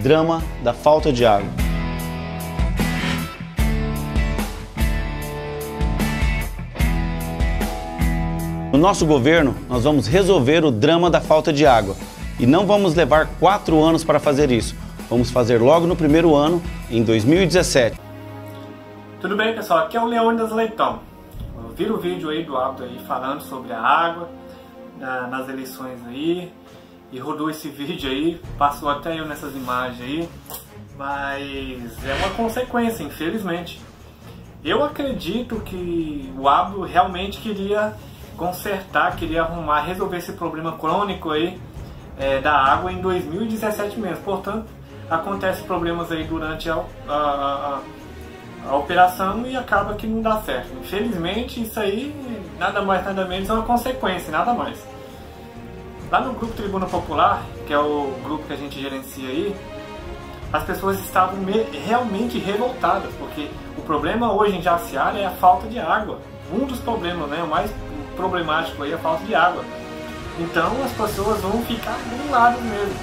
drama da falta de água. No nosso governo, nós vamos resolver o drama da falta de água e não vamos levar quatro anos para fazer isso. Vamos fazer logo no primeiro ano, em 2017. Tudo bem, pessoal? Aqui é o Leônidas Leitão. Vira o vídeo aí do hábito aí falando sobre a água na, nas eleições aí e rodou esse vídeo aí, passou até eu nessas imagens aí, mas é uma consequência, infelizmente. Eu acredito que o Abdo realmente queria consertar, queria arrumar, resolver esse problema crônico aí é, da água em 2017 mesmo. Portanto, acontece problemas aí durante a, a, a, a, operação e acaba que não dá certo. Infelizmente, isso aí nada mais nada menos é uma consequência, nada mais. Lá no grupo Tribuna Popular, que é o grupo que a gente gerencia aí, as pessoas estavam realmente revoltadas, porque o problema hoje em Jaciara é a falta de água. Um dos problemas, né, o mais problemático aí é a falta de água. Então as pessoas vão ficar do lado mesmo.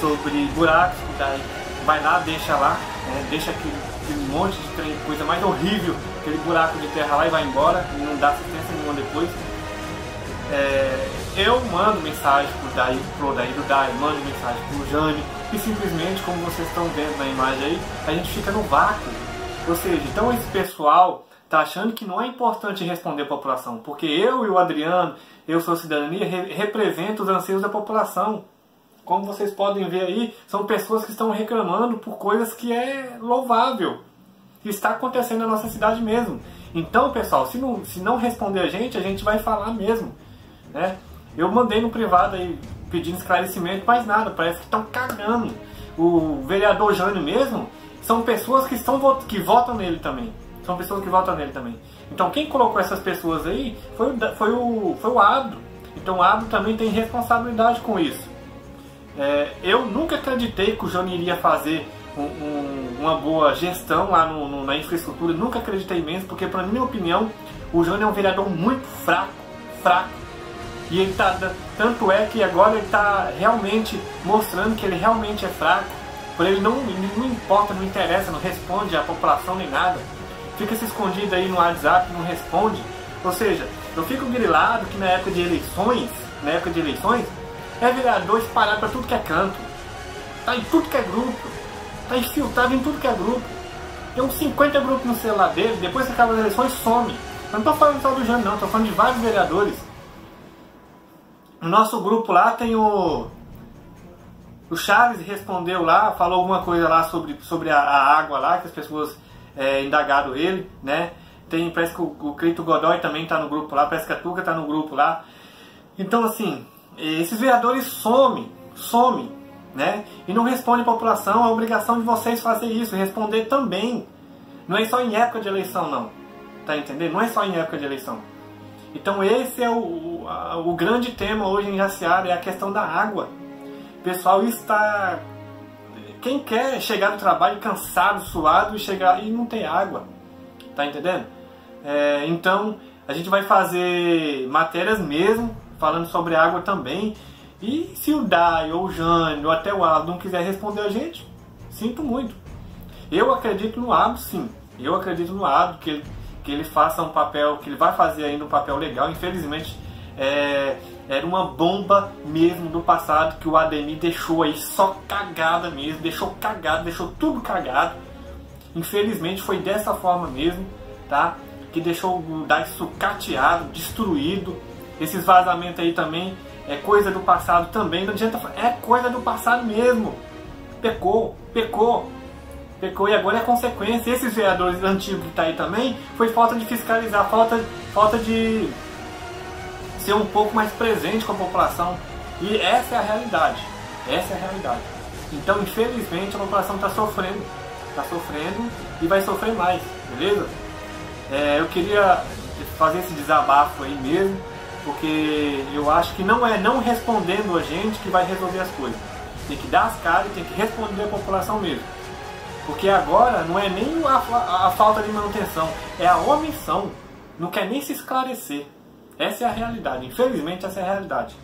Sobre buracos, daí vai lá, deixa lá, né, deixa aquele, aquele monte de coisa mais horrível, aquele buraco de terra lá e vai embora, e não dá assistência nenhuma depois. É, eu mando mensagem pro Dai, pro Daí do Dai, mando mensagem pro Jane, e simplesmente, como vocês estão vendo na imagem aí, a gente fica no vácuo. Ou seja, então esse pessoal tá achando que não é importante responder a população, porque eu e o Adriano, eu sou cidadania, re represento os anseios da população. Como vocês podem ver aí, são pessoas que estão reclamando por coisas que é louvável. Está acontecendo na nossa cidade mesmo. Então, pessoal, se não, se não responder a gente, a gente vai falar mesmo. Né? Eu mandei no privado aí pedindo esclarecimento, mas nada, parece que estão cagando. O vereador Jânio mesmo são pessoas que, estão, que votam nele também. São pessoas que votam nele também. Então quem colocou essas pessoas aí foi, foi, o, foi o Abdo. Então o Abdo também tem responsabilidade com isso. É, eu nunca acreditei que o Jânio iria fazer um, um, uma boa gestão lá no, no, na infraestrutura, nunca acreditei mesmo, porque, para minha opinião, o Jânio é um vereador muito fraco, fraco, e ele tá, tanto é que agora ele está realmente mostrando que ele realmente é fraco. Por ele não, não importa, não interessa, não responde à população nem nada. Fica se escondido aí no WhatsApp, não responde. Ou seja, eu fico grilado que na época de eleições, na época de eleições, é vereador espalhado para tudo que é canto. Tá em tudo que é grupo. Tá infiltrado em tudo que é grupo. Tem uns 50 grupos no celular dele, depois que acaba as eleições some. Eu não estou falando só do Jânio não, estou falando de vários vereadores. No nosso grupo lá tem o. O Charles respondeu lá, falou alguma coisa lá sobre, sobre a, a água lá, que as pessoas é, indagaram ele, né? Tem, parece que o, o Godoy também está no grupo lá, parece que a Tuca está no grupo lá. Então, assim, esses vereadores somem, somem, né? E não respondem à população, a obrigação de vocês fazer isso, responder também. Não é só em época de eleição, não. Tá entendendo? Não é só em época de eleição. Então esse é o, o, grande tema hoje em Jaciara, é a questão da água. Pessoal está... Quem quer chegar do trabalho cansado, suado e chegar e não tem água, tá entendendo? É, então a gente vai fazer matérias mesmo, falando sobre água também. E se o Dai, ou o Jânio, ou até o Aldo não quiser responder a gente, sinto muito. Eu acredito no Aldo, sim. Eu acredito no Aldo, que ele que ele faça um papel, que ele vai fazer ainda um papel legal. Infelizmente, é, era uma bomba mesmo do passado que o Ademir deixou aí só cagada mesmo, deixou cagado, deixou tudo cagado. Infelizmente foi dessa forma mesmo, tá? Que deixou o DAI sucateado, destruído. Esses vazamentos aí também é coisa do passado também, não adianta é coisa do passado mesmo. Pecou, pecou pecou e agora é consequência. Esses vereadores antigos que está aí também foi falta de fiscalizar, falta, falta de ser um pouco mais presente com a população. E essa é a realidade. Essa é a realidade. Então, infelizmente, a população está sofrendo. Está sofrendo e vai sofrer mais, beleza? É, eu queria fazer esse desabafo aí mesmo, porque eu acho que não é não respondendo a gente que vai resolver as coisas. Tem que dar as caras e tem que responder a população mesmo. Porque agora não é nem a, a, a, falta de manutenção, é a omissão. Não quer nem se esclarecer. Essa é a realidade. Infelizmente, essa é a realidade.